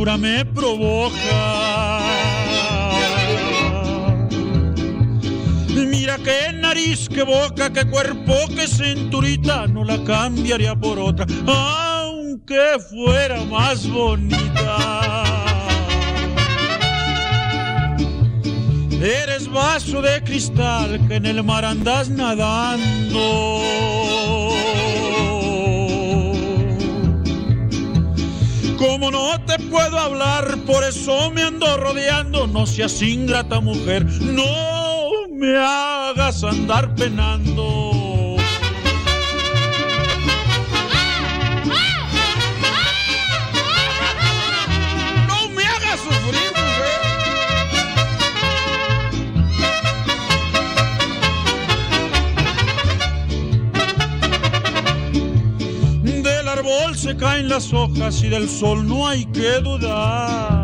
me provoca. Mira qué nariz, qué boca, qué cuerpo, qué cinturita, no la cambiaría por otra, aunque fuera más bonita. Eres vaso de cristal que en el mar andas nadando. Por eso me ando rodeando. No seas ingrata mujer, no me hagas andar penando. se caen las hojas y del sol no hay que dudar.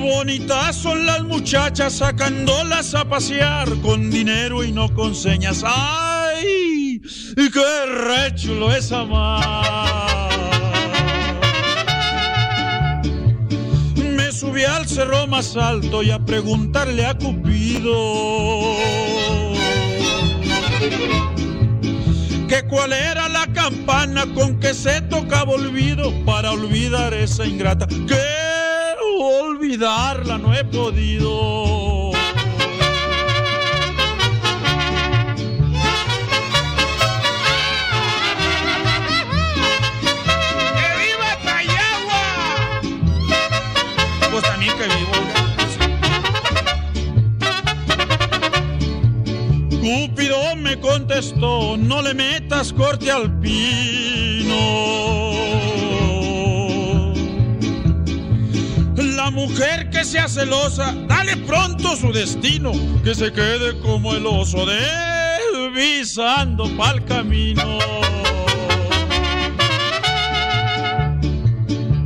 Bonitas son las muchachas sacándolas a pasear con dinero y no con señas. ¡Ay! ¡Qué rechulo es amar! Me subí al cerro más alto y a preguntarle a Cupido que cuál era la campana con que se tocaba olvido para olvidar esa ingrata que olvidarla no he podido. ¡Que viva Tayagua! Pues también que vivo. Cúpido me contestó, no le metas corte al pino. La mujer que sea celosa, dale pronto su destino, que se quede como el oso desvisando pa'l camino.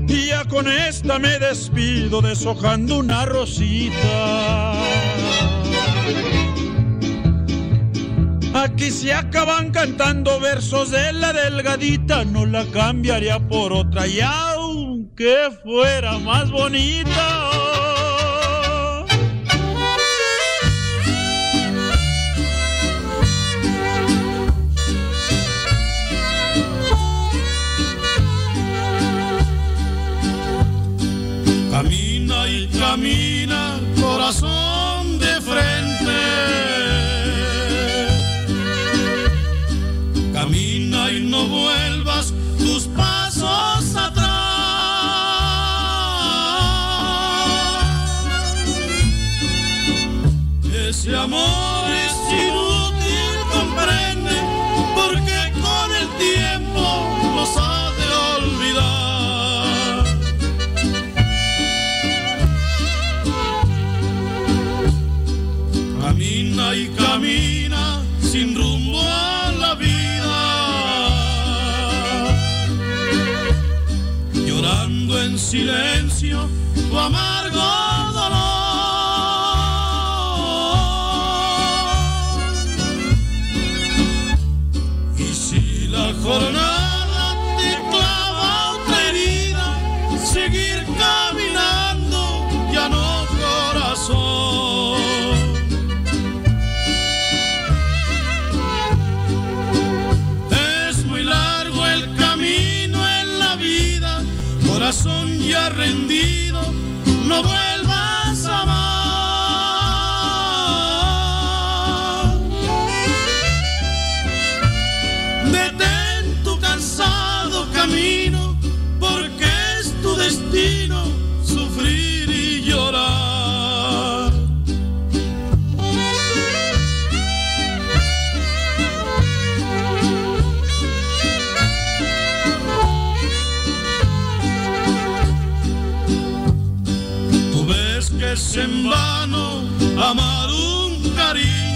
Y ya con esta me despido deshojando una rosita. Aquí se acaban cantando versos de la delgadita, no la cambiaría por otra y aunque fuera más bonita. Camina y camina, silencio corazón en vano amar un cariño,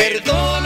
Perdón.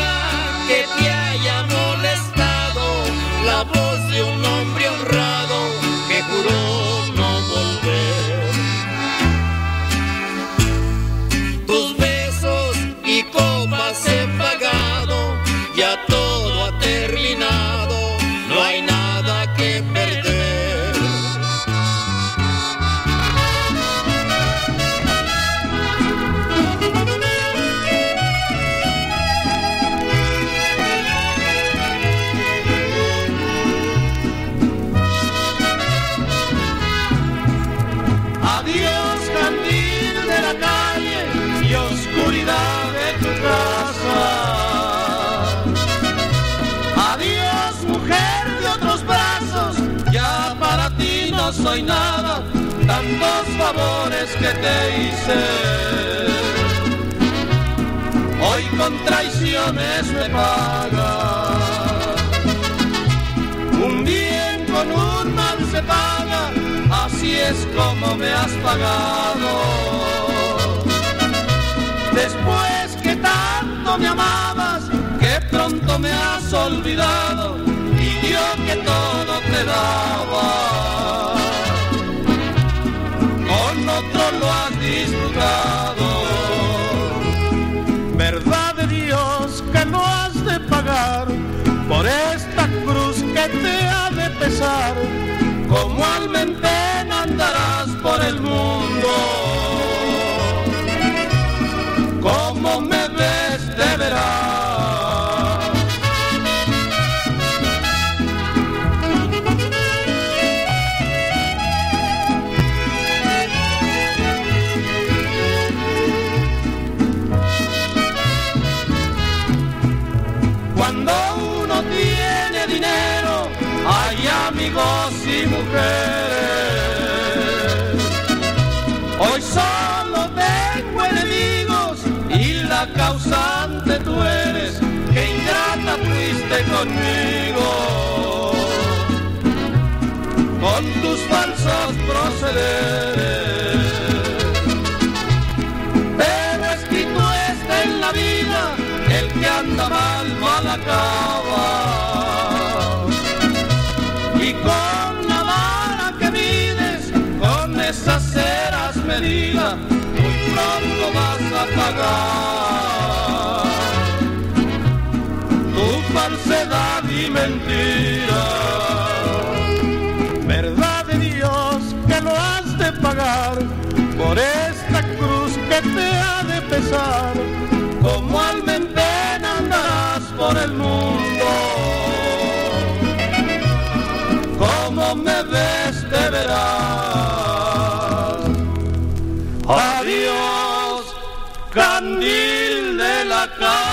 Favores que te hice. Hoy con traiciones me pagas. Un bien con un mal se paga, así es como me has pagado. Después que tanto me amabas, que pronto me has olvidado y yo que todo te daba. Con otro lo has disfrutado. Verdad de Dios que no has de pagar por esta cruz que te ha de pesar. Como alma en pena andarás por el mundo. Conmigo. Con tus falsos procederes. Pero escrito está en la vida, el que anda mal, mal acaba. Y con la vara que mides, con esas ceras medidas, muy pronto vas a pagar falsedad y mentira. Verdad de Dios que lo has de pagar por esta cruz que te ha de pesar. Como alma en andarás por el mundo. Como me ves te verás. Adiós, candil de la calle.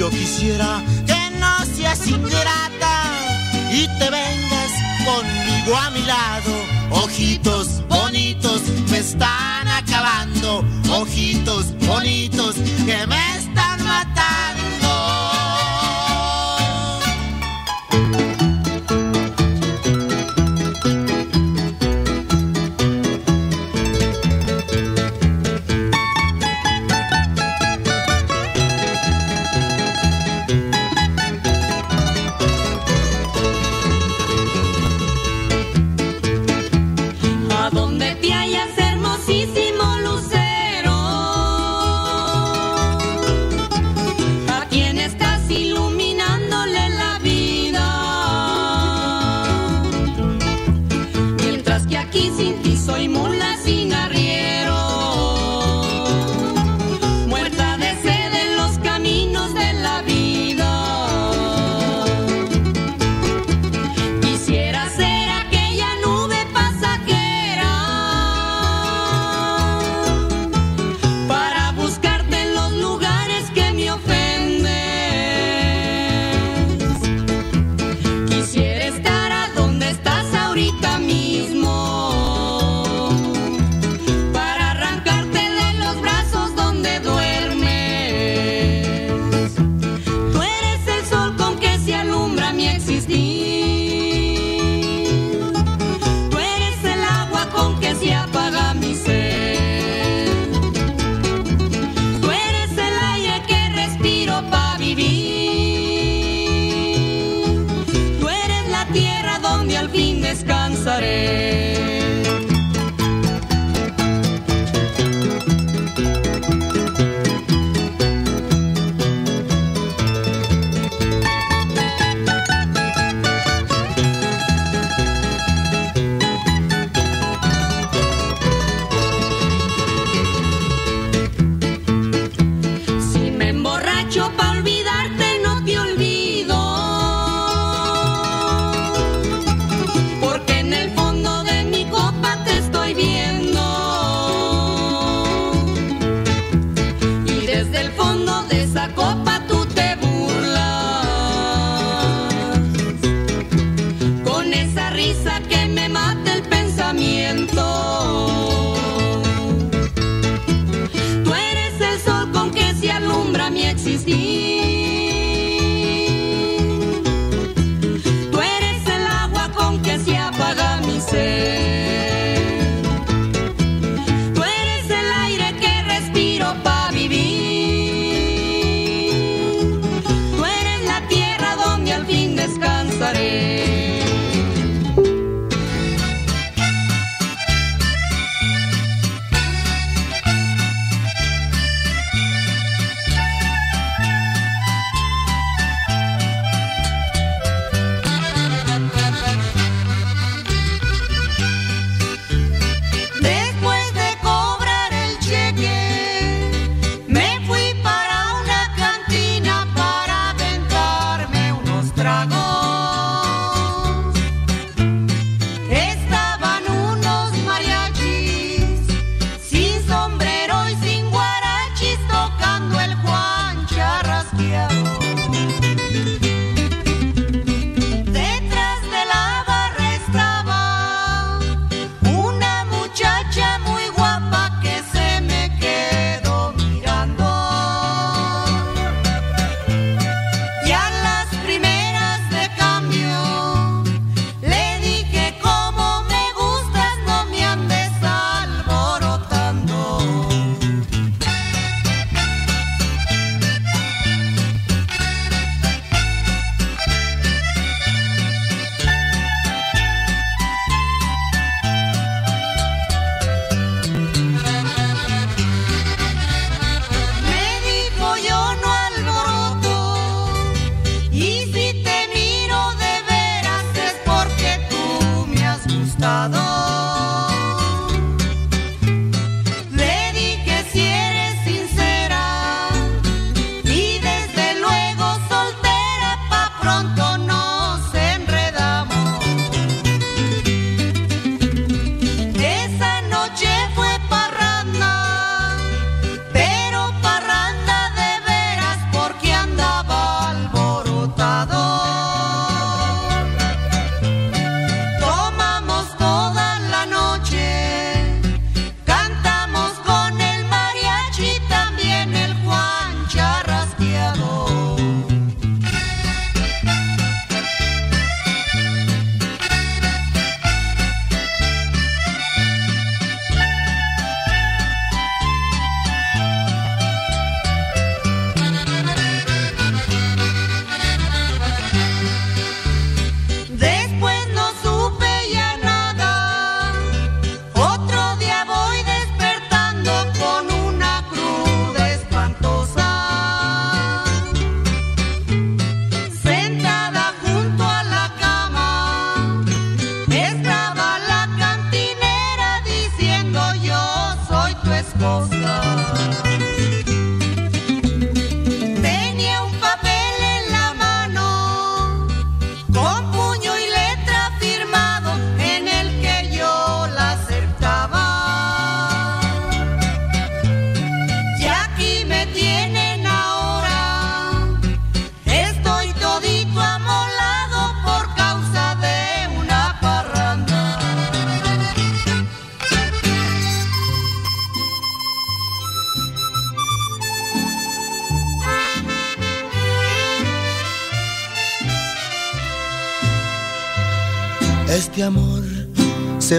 yo quisiera que no seas ingrata y te vengas conmigo a mi lado. Ojitos bonitos me están acabando, ojitos bonitos que me están matando.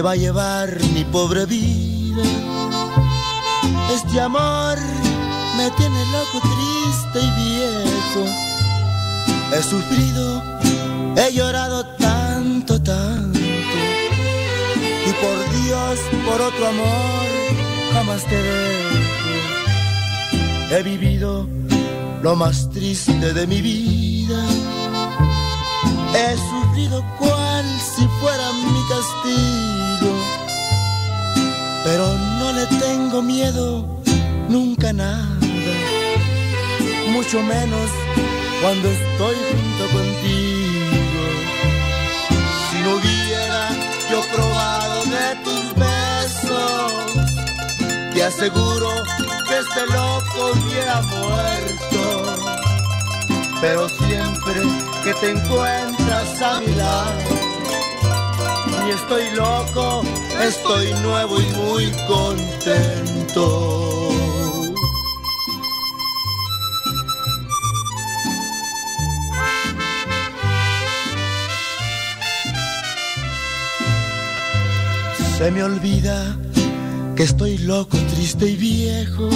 Va a llevar mi pobre vida. Este amor me tiene loco, triste y viejo. He sufrido, he llorado tanto, tanto. Y por Dios, por otro amor, jamás te dejo. He vivido lo más triste de mi vida. He sufrido cual si fuera mi castigo, pero no le tengo miedo nunca nada, mucho menos cuando estoy junto contigo. Si no hubiera yo probado de tus besos, te aseguro que este loco hubiera muerto pero siempre que te encuentras a mi lado, ni estoy loco, estoy nuevo y muy contento. Se me olvida que estoy loco, triste y viejo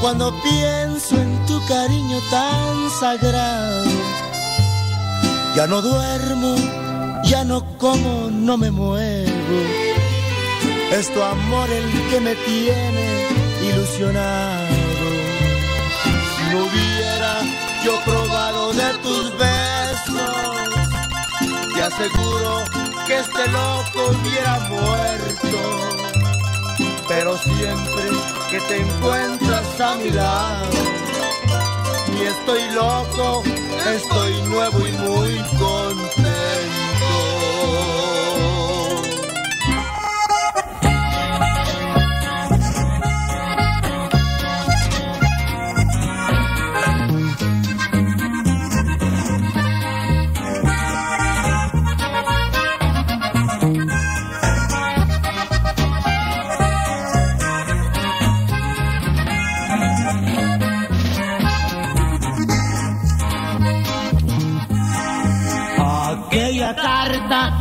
cuando pienso en tu cariño tan sagrado. Ya no duermo, ya no como, no me muevo. Es tu amor el que me tiene ilusionado. Si no hubiera yo probado de tus besos, te aseguro que este loco hubiera muerto pero siempre que te encuentras a mi lado, ni estoy loco, estoy nuevo y muy contento.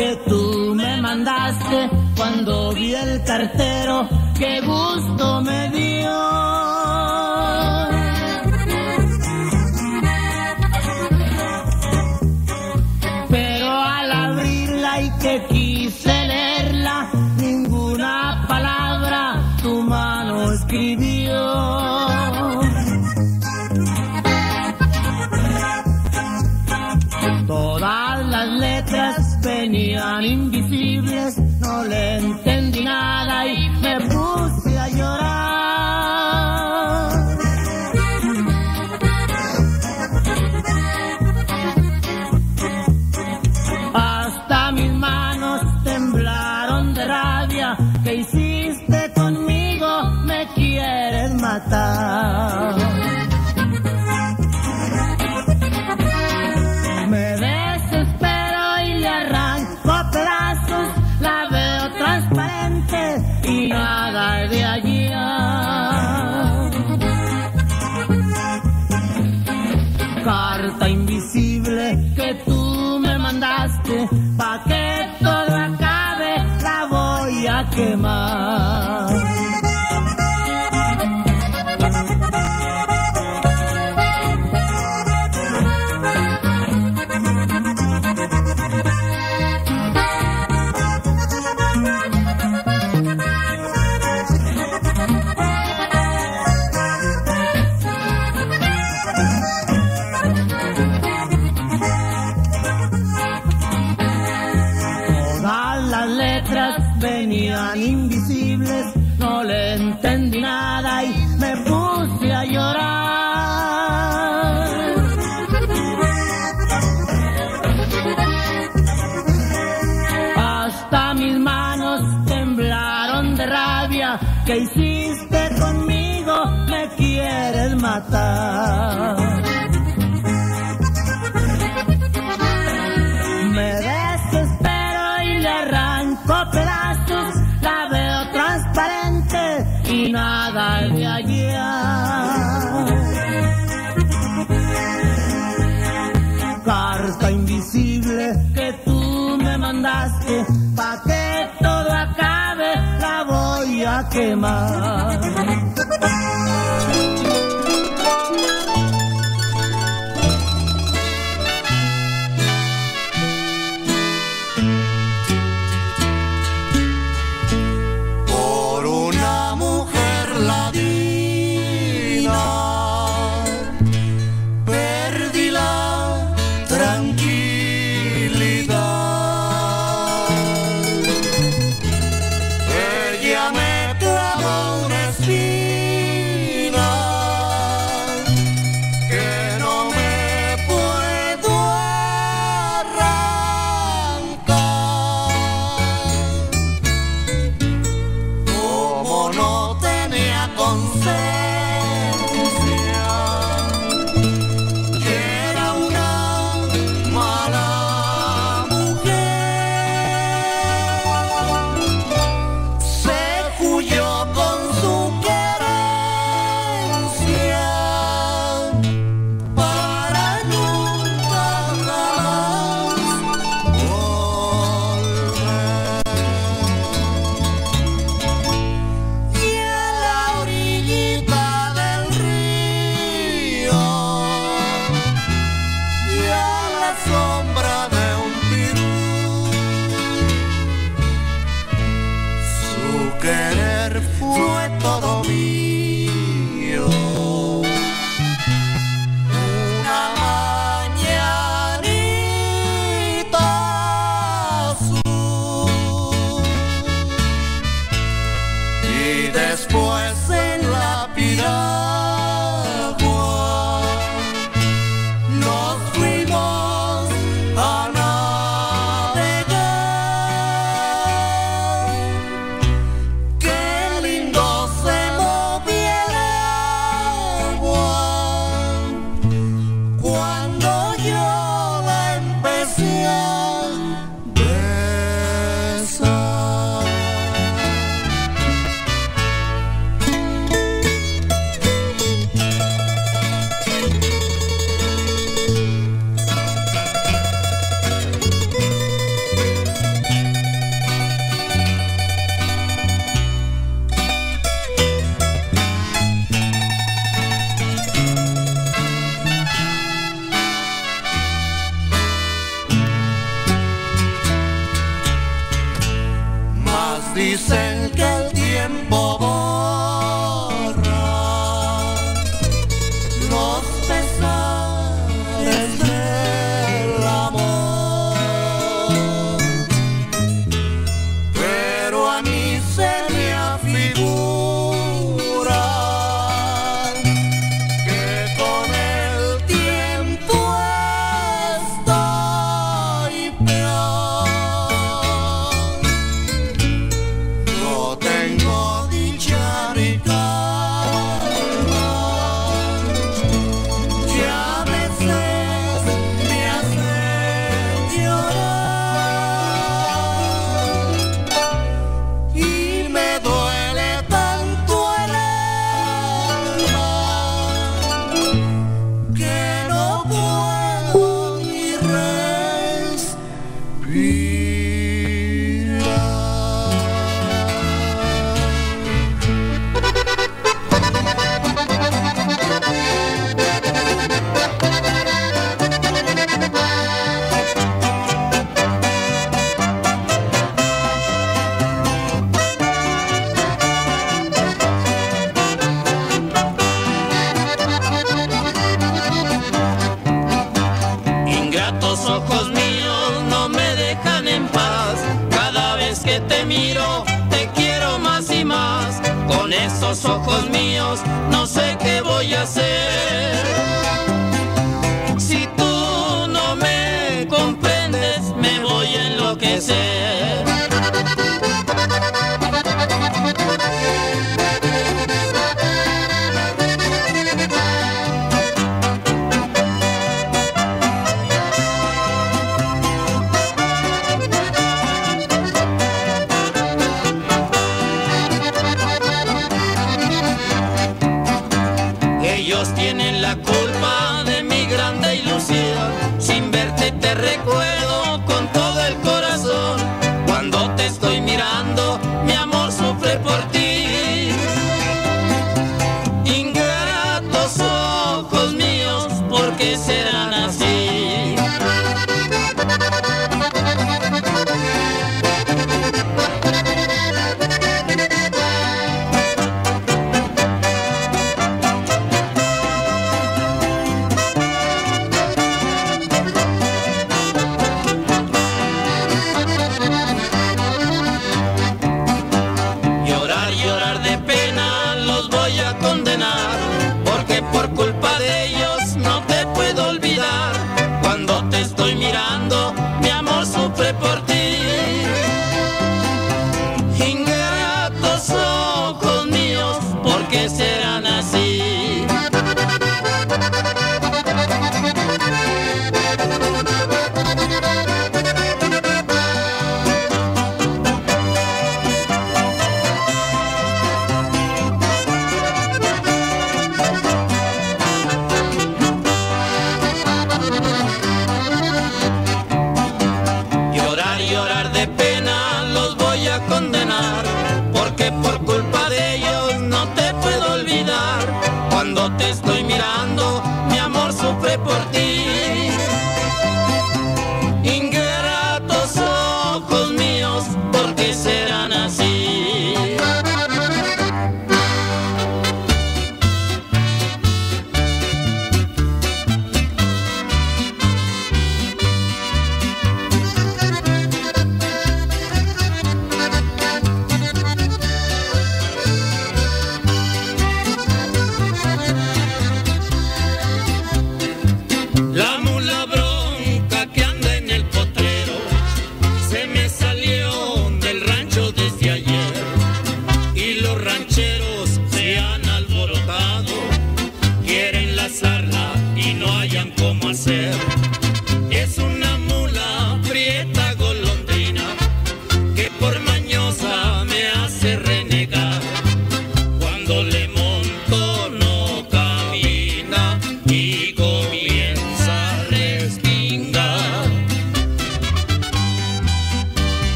Que tú me mandaste cuando vi el cartero, qué gusto me dio. A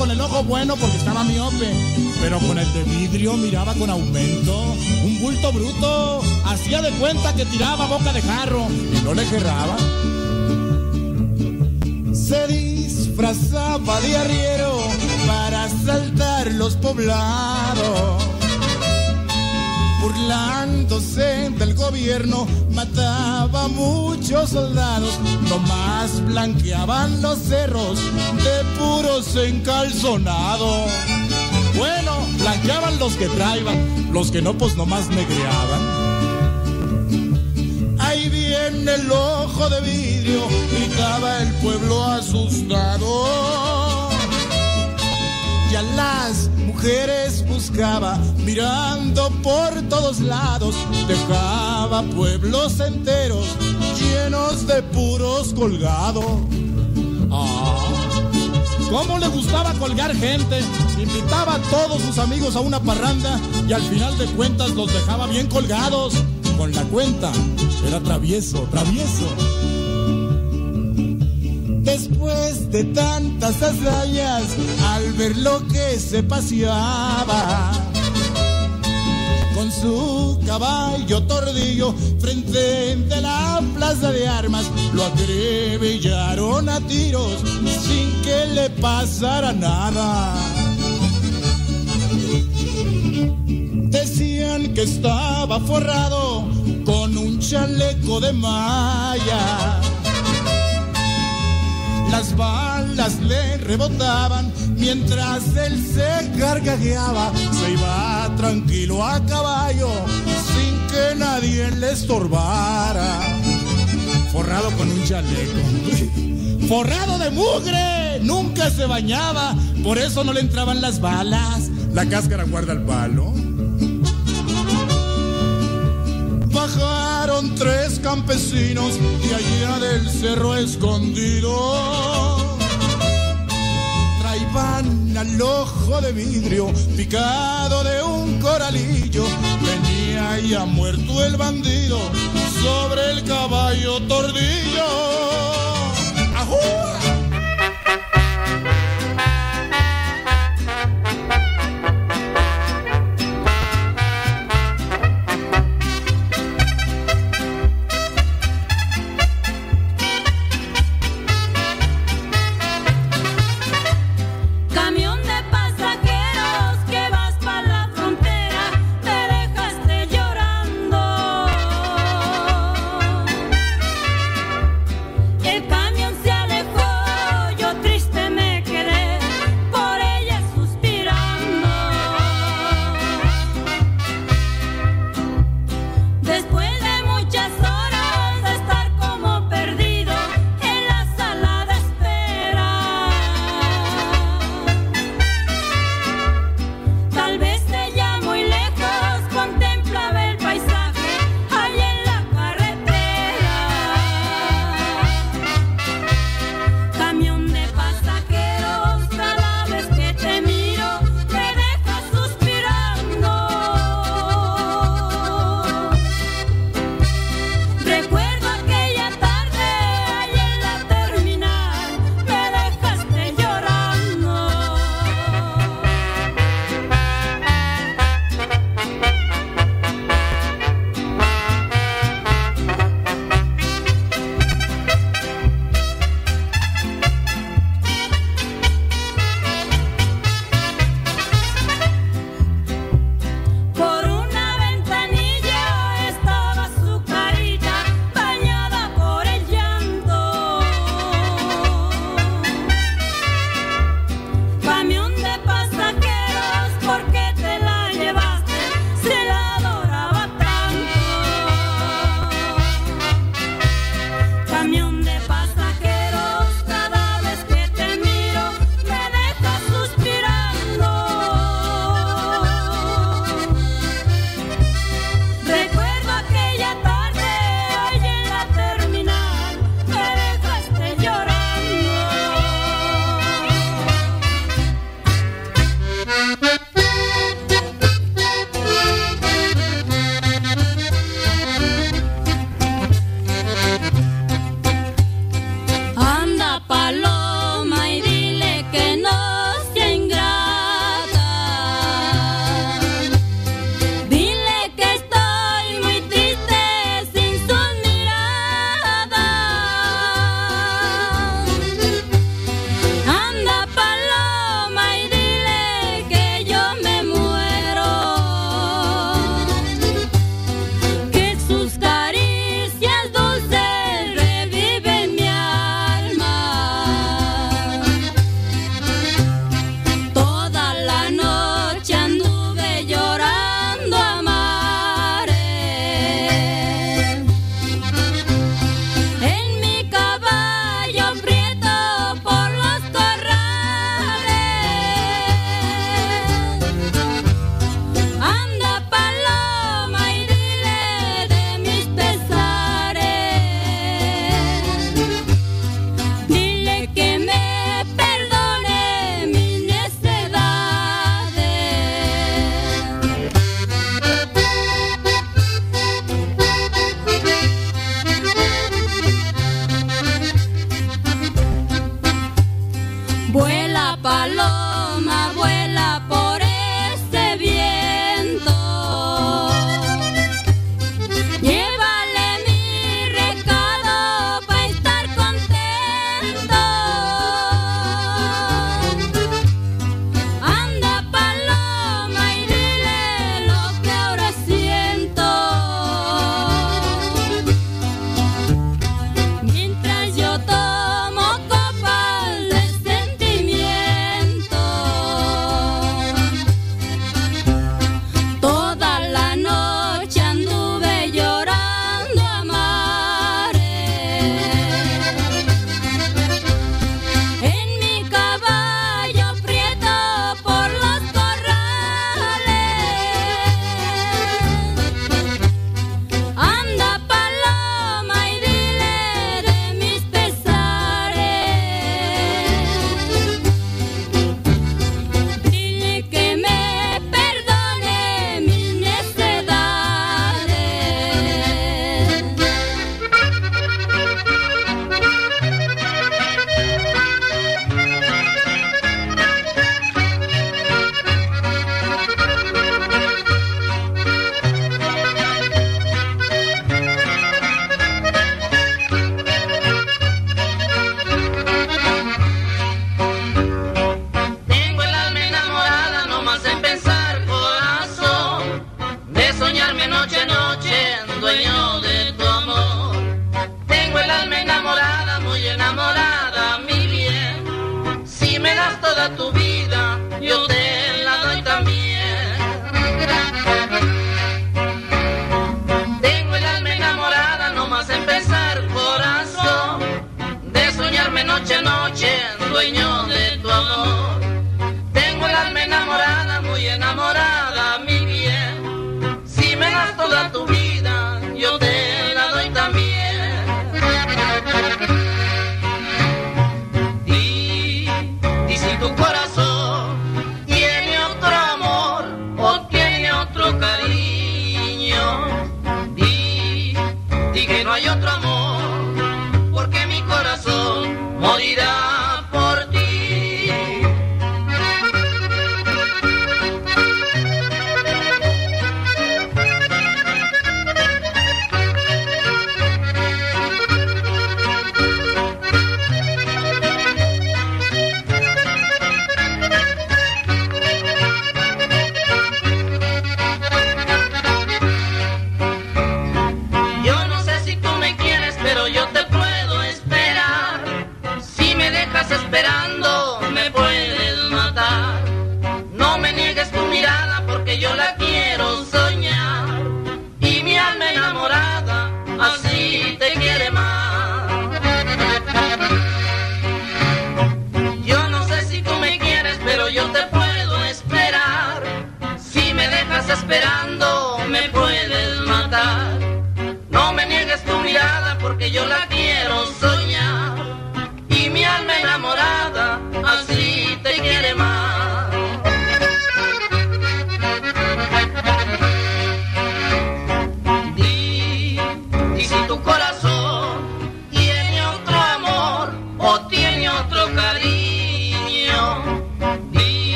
con el ojo bueno porque estaba miope, pero con el de vidrio miraba con aumento. Un bulto bruto hacía de cuenta que tiraba boca de jarro y no le gerraba. Se disfrazaba de arriero para asaltar los poblados burlándose del gobierno, mataba muchos soldados, nomás blanqueaban los cerros de puros encalzonados. Bueno, blanqueaban los que traían, los que no pues nomás negreaban. Ahí viene el ojo de vidrio, gritaba el pueblo asustado y a las mujeres buscaba mirando por todos lados, dejaba pueblos enteros llenos de puros colgados. Ah. ¿Cómo le gustaba colgar gente? Invitaba a todos sus amigos a una parranda y al final de cuentas los dejaba bien colgados. Con la cuenta, era travieso, travieso. Después de tantas hazañas, al ver lo que se paseaba, con su caballo tordillo frente de la plaza de armas lo acribillaron a tiros sin que le pasara nada. Decían que estaba forrado con un chaleco de malla. Las balas le rebotaban mientras él se gargajeaba. Se iba tranquilo a caballo sin que nadie le estorbara. Forrado con un chaleco. Forrado de mugre. Nunca se bañaba. Por eso no le entraban las balas. La cáscara guarda el palo. Bajaron tres campesinos de allá del cerro escondido. Traían al ojo de vidrio picado de un coralillo. Venía ya muerto el bandido sobre el caballo tordillo. ¡Ajú!